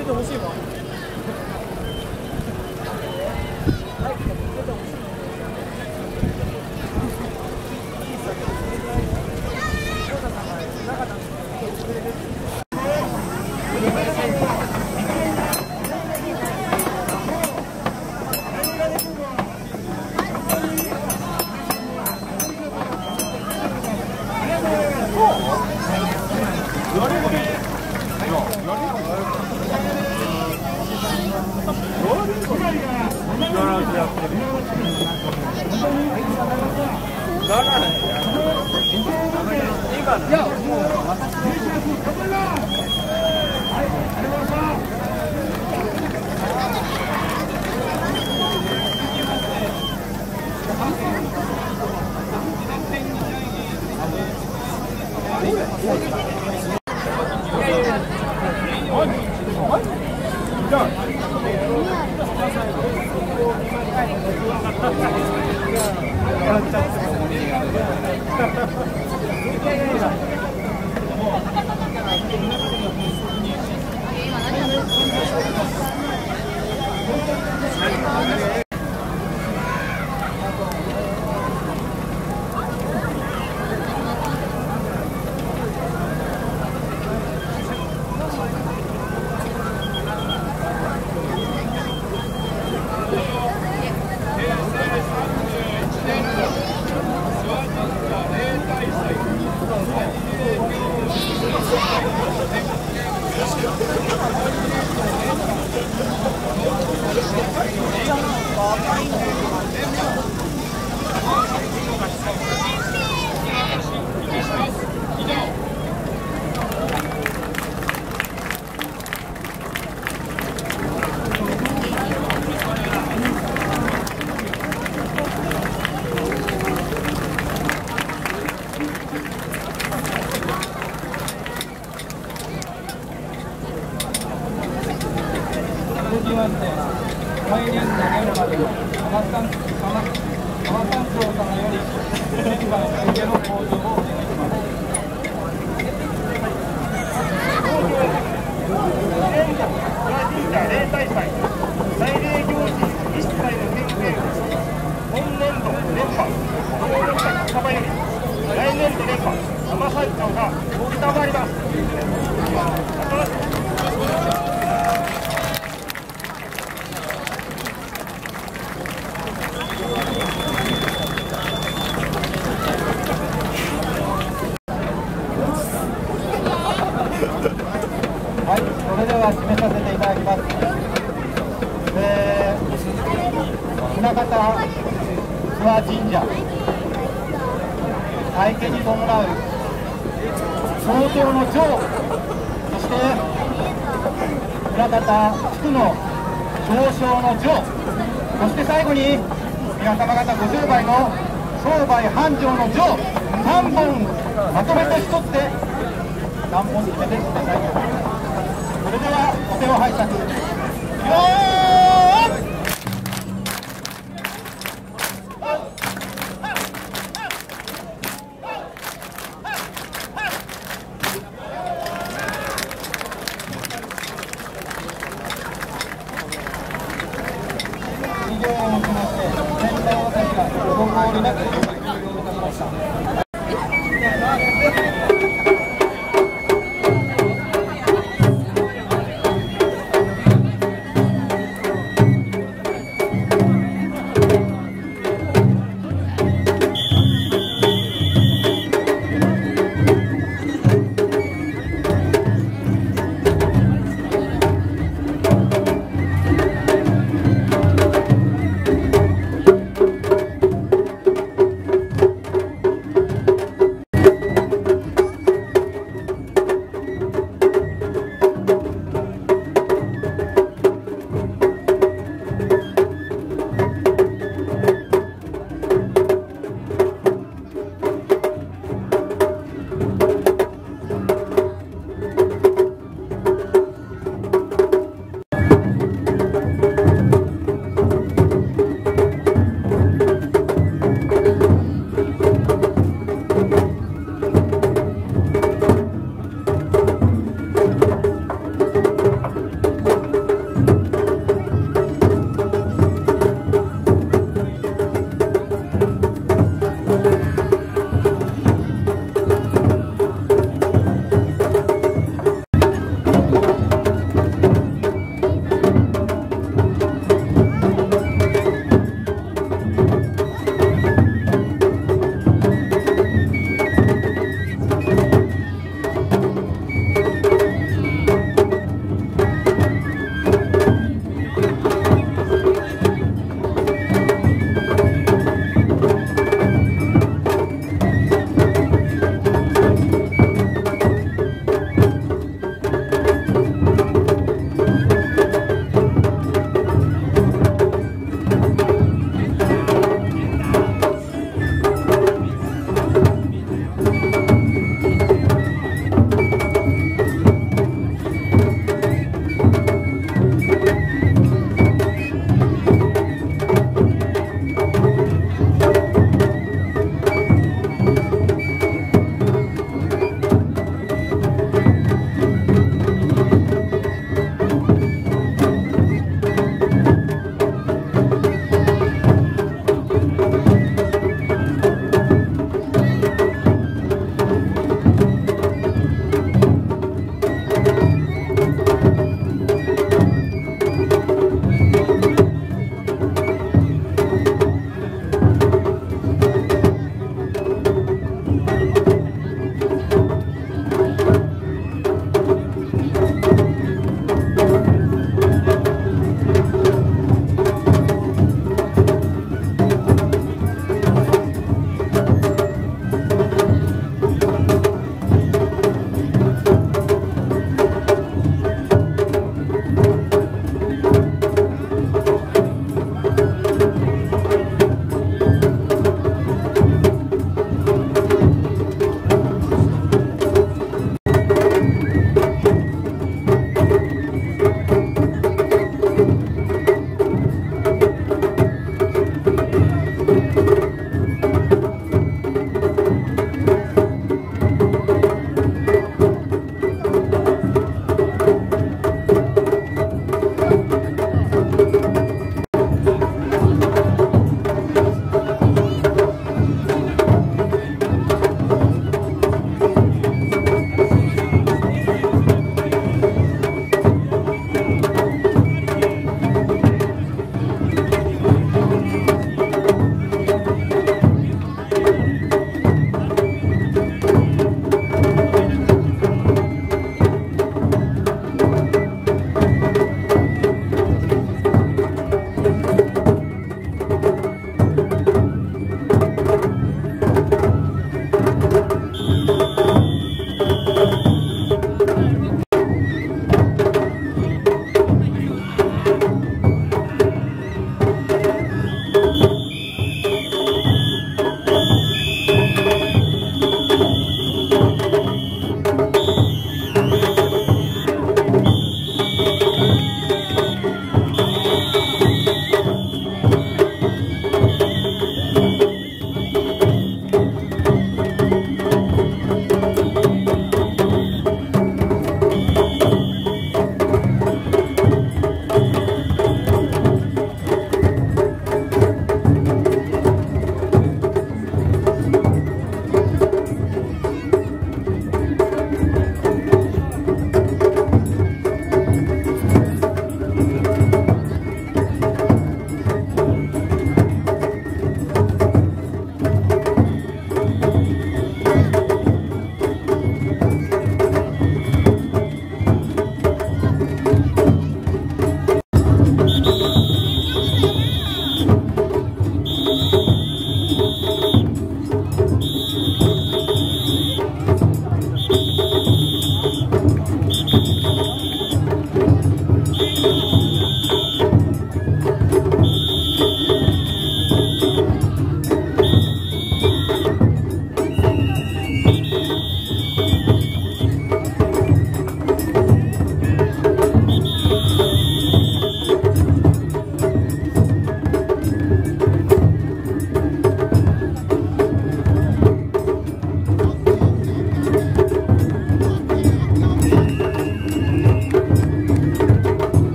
れてほし Yeah. 赤いんだよ。